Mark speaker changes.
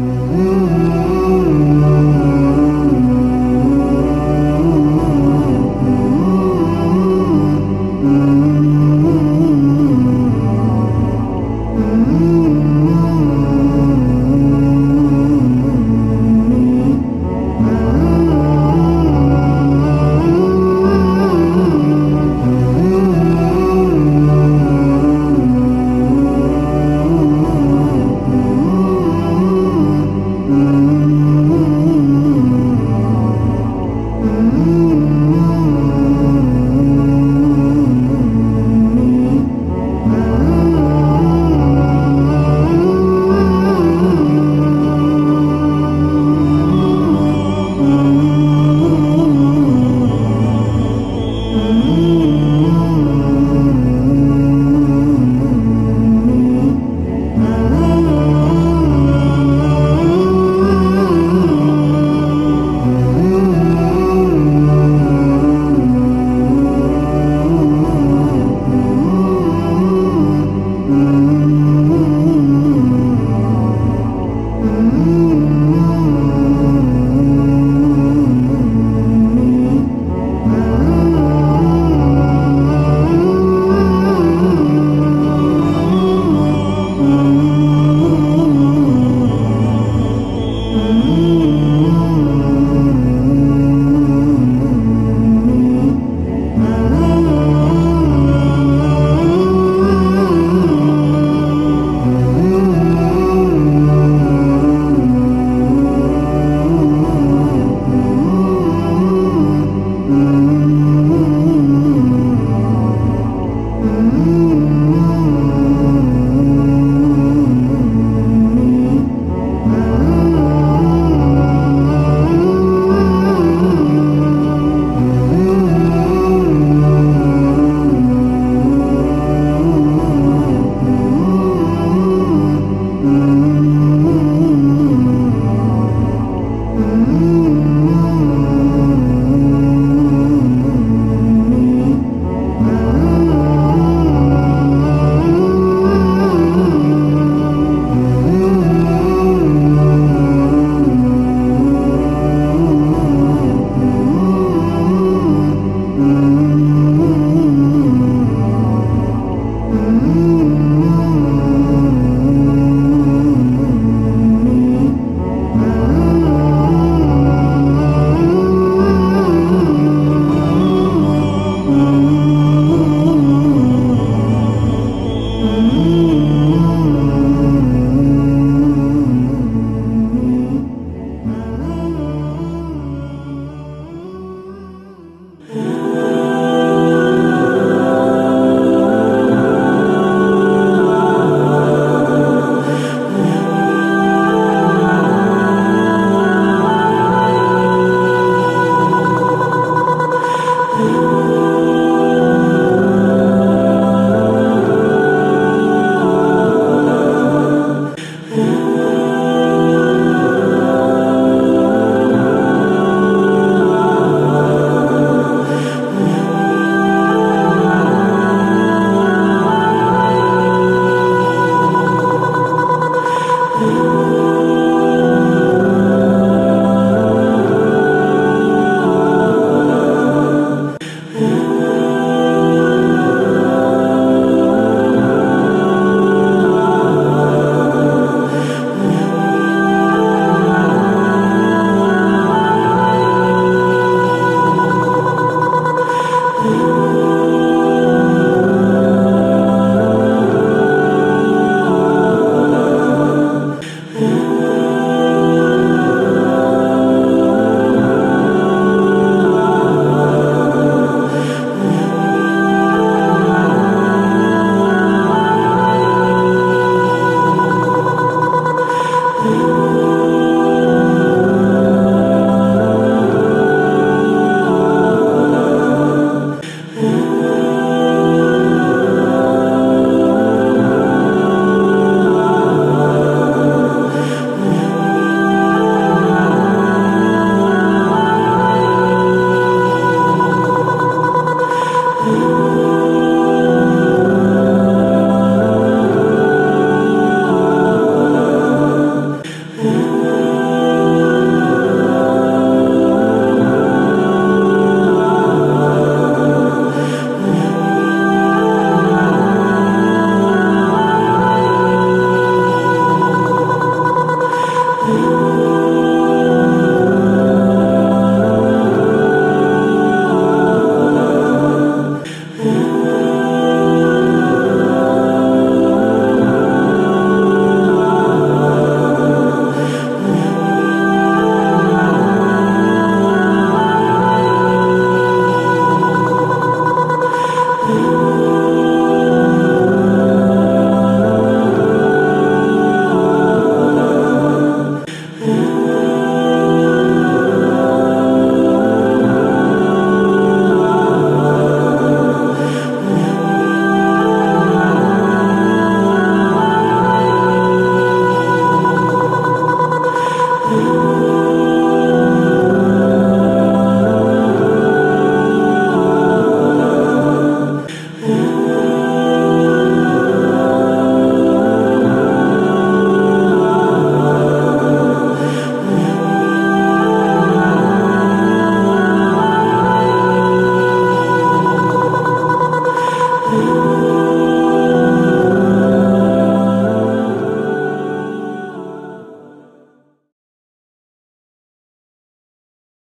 Speaker 1: Mm-hmm.